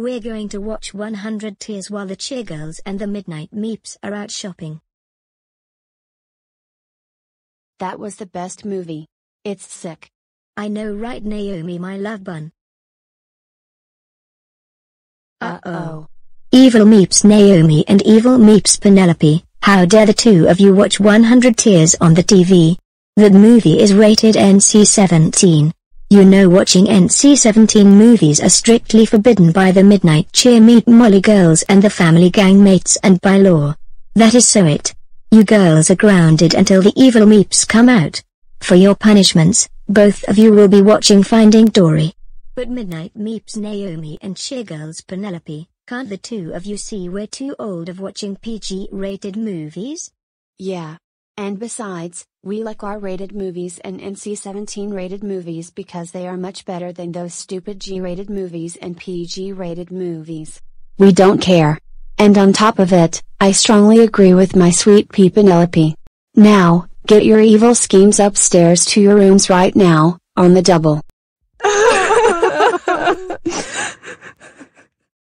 We're going to watch 100 Tears while the Cheer Girls and the Midnight Meeps are out shopping. That was the best movie. It's sick. I know right Naomi my love bun. Uh-oh. Evil Meeps Naomi and Evil Meeps Penelope, how dare the two of you watch 100 Tears on the TV? The movie is rated NC-17. You know watching NC-17 movies are strictly forbidden by the Midnight Cheer Meet Molly girls and the Family Gang mates and by law. That is so it. You girls are grounded until the evil Meeps come out. For your punishments, both of you will be watching Finding Dory. But Midnight Meeps Naomi and Cheer Girls Penelope, can't the two of you see we're too old of watching PG-rated movies? Yeah. And besides, we like R-rated movies and NC-17 rated movies because they are much better than those stupid G-rated movies and PG-rated movies. We don't care. And on top of it, I strongly agree with my sweet pea Penelope. Now, get your evil schemes upstairs to your rooms right now, on the double.